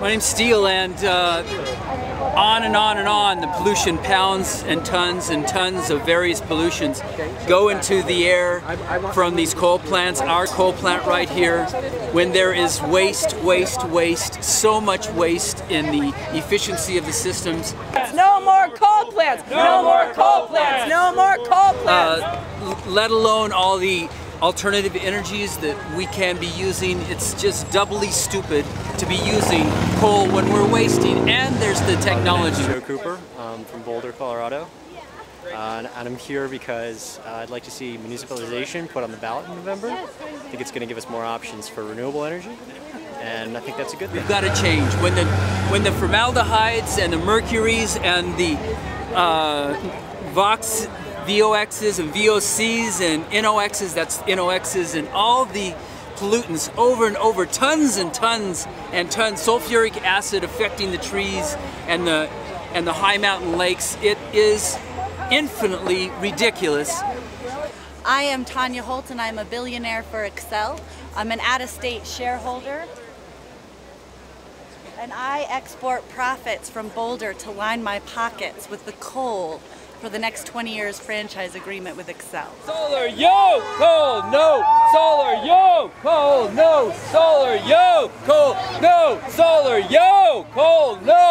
My name's Steele, and uh, on and on and on, the pollution pounds and tons and tons of various pollutions go into the air from these coal plants, our coal plant right here, when there is waste, waste, waste, so much waste in the efficiency of the systems. No more coal plants! No more coal plants! No more coal plants! Uh, let alone all the alternative energies that we can be using. It's just doubly stupid to be using coal when we're wasting. And there's the technology. Joe Cooper um, from Boulder, Colorado. Uh, and I'm here because uh, I'd like to see municipalization put on the ballot in November. I think it's going to give us more options for renewable energy, and I think that's a good thing. We've got to change. When the when the formaldehydes and the mercuries and the uh, Vox VOXs and VOCs and NOXs, that's NOXs, and all the pollutants over and over, tons and tons and tons, sulfuric acid affecting the trees and the and the high mountain lakes. It is infinitely ridiculous. I am Tanya Holt and I'm a billionaire for Xcel. I'm an out-of-state shareholder and I export profits from Boulder to line my pockets with the coal for the next 20 years franchise agreement with Xcel. Solar, yo, coal, no, solar, yo, coal, no, solar, yo, coal, no, solar, yo, coal, no.